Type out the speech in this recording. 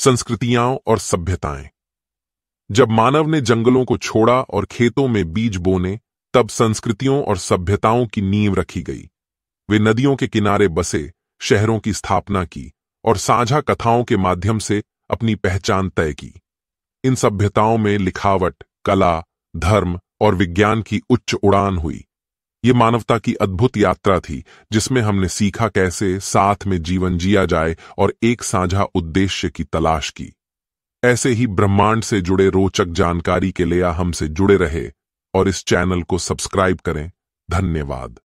संस्कृतियाँ और सभ्यताएँ। जब मानव ने जंगलों को छोड़ा और खेतों में बीज बोने, तब संस्कृतियों और सभ्यताओं की नींव रखी गई। वे नदियों के किनारे बसे, शहरों की स्थापना की और साझा कथाओं के माध्यम से अपनी पहचान तय की। इन सभ्यताओं में लिखावट, कला, धर्म और विज्ञान की उच्च उड़ान हुई। ये मानवता की अद्भुत यात्रा थी, जिसमें हमने सीखा कैसे साथ में जीवन जिया जाए और एक साझा उद्देश्य की तलाश की। ऐसे ही ब्रह्मांड से जुड़े रोचक जानकारी के लिए हमसे जुड़े रहे और इस चैनल को सब्सक्राइब करें। धन्यवाद।